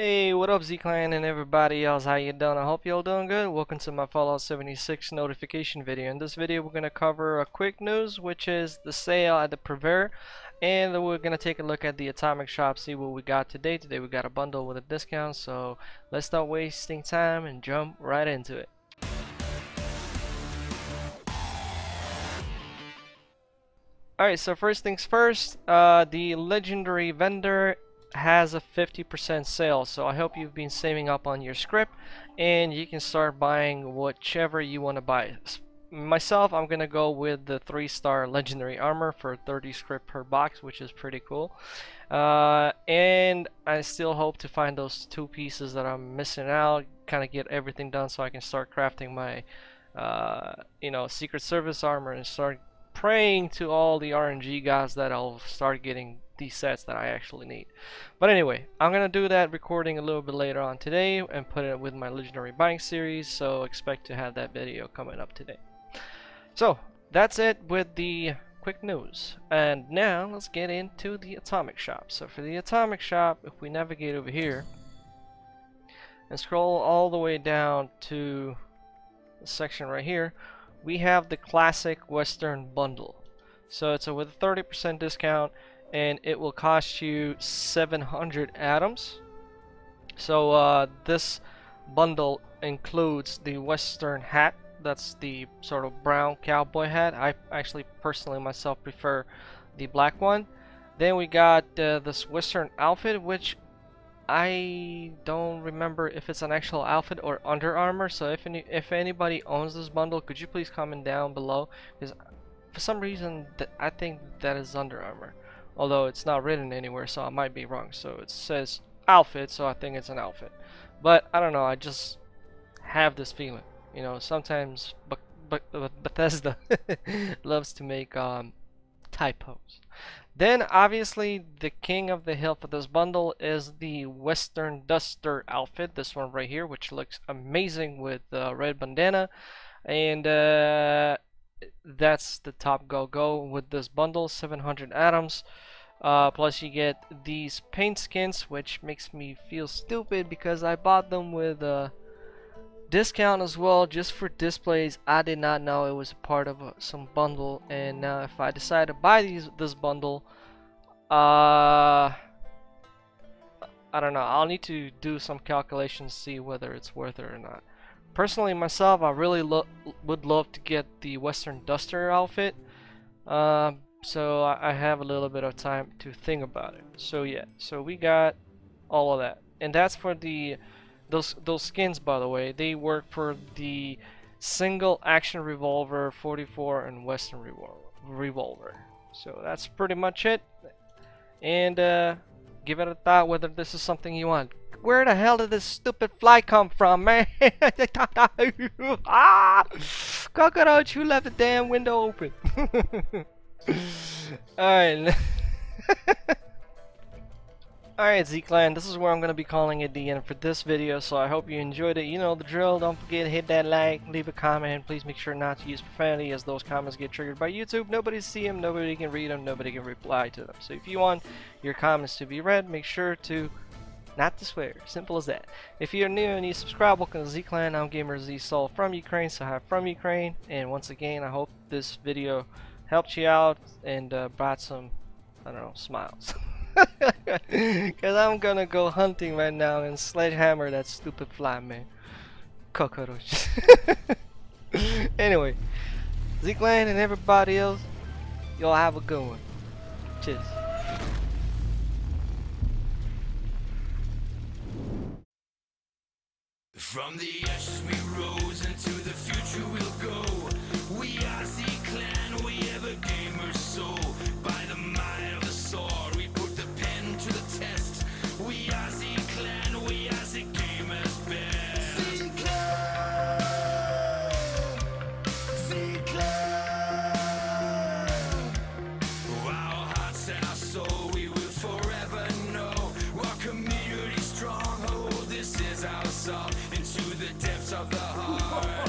Hey, what up Z-Clan and everybody else, how you doing? I hope you all doing good. Welcome to my Fallout 76 notification video. In this video we're going to cover a quick news which is the sale at the Purveyor and we're going to take a look at the Atomic Shop, see what we got today. Today we got a bundle with a discount, so let's start wasting time and jump right into it. Alright, so first things first, uh, the legendary vendor has a 50% sale so I hope you've been saving up on your script and you can start buying whichever you want to buy myself I'm gonna go with the three star legendary armor for 30 script per box which is pretty cool. Uh, and I still hope to find those two pieces that I'm missing out kind of get everything done so I can start crafting my uh, you know secret service armor and start praying to all the RNG guys that I'll start getting these sets that I actually need. But anyway, I'm gonna do that recording a little bit later on today and put it with my Legendary Buying series, so expect to have that video coming up today. So, that's it with the quick news. And now, let's get into the Atomic Shop. So for the Atomic Shop, if we navigate over here, and scroll all the way down to the section right here, we have the classic Western bundle. So it's a with a 30% discount and it will cost you 700 atoms. So uh, this bundle includes the western hat. That's the sort of brown cowboy hat. I actually personally myself prefer the black one. Then we got uh, this western outfit which I don't remember if it's an actual outfit or underarmor. So if any if anybody owns this bundle could you please comment down below? Because for some reason I think that is underarmor although it's not written anywhere so I might be wrong. So it says outfit so I think it's an outfit. But I don't know I just have this feeling you know sometimes but but Bethesda loves to make um, typos. Then obviously the king of the hill for this bundle is the Western Duster outfit this one right here which looks amazing with the red bandana. And uh, that's the top go go with this bundle 700 atoms uh, plus you get these paint skins which makes me feel stupid because I bought them with a discount as well just for displays. I did not know it was part of a, some bundle and now if I decide to buy these this bundle uh I don't know. I'll need to do some calculations to see whether it's worth it or not. Personally myself I really lo would love to get the Western Duster outfit uh, so I have a little bit of time to think about it. So yeah. So we got all of that. And that's for the those those skins by the way. They work for the single action revolver 44 and western revolver. So that's pretty much it. And uh, give it a thought whether this is something you want. Where the hell did this stupid fly come from man? Ah! Cockroach who left the damn window open Alright. Alright Z-Clan, this is where I'm going to be calling it the end for this video, so I hope you enjoyed it. You know the drill, don't forget to hit that like, leave a comment, please make sure not to use profanity as those comments get triggered by YouTube. Nobody see them, nobody can read them, nobody can reply to them. So if you want your comments to be read, make sure to not to swear. Simple as that. If you're new and you subscribe, welcome to Z-Clan. I'm Gamer Z Soul from Ukraine, so hi from Ukraine. And once again, I hope this video helped you out and uh, brought some, I don't know, smiles. Because I'm gonna go hunting right now and sledgehammer that stupid fly, man. Cockroach. anyway, Z-Clan and everybody else, y'all have a good one. Cheers. From the ashes we rose into the future we'll go. Into the depths of the heart